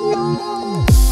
Oh,